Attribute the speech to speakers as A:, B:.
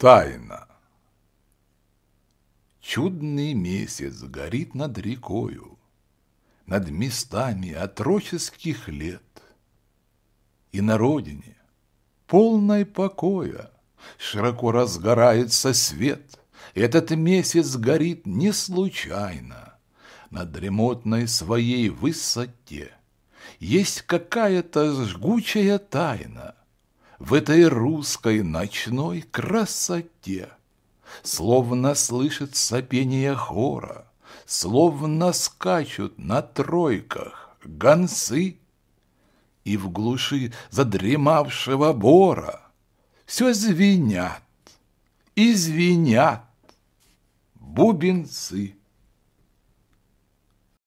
A: Тайна. Чудный месяц горит над рекою, Над местами отроческих лет. И на родине, полной покоя, Широко разгорается свет. Этот месяц горит не случайно На дремотной своей высоте. Есть какая-то жгучая тайна В этой русской ночной красоте. Словно слышится пение хора, Словно скачут на тройках гонцы, И в глуши задремавшего бора Все звенят и звенят бубенцы.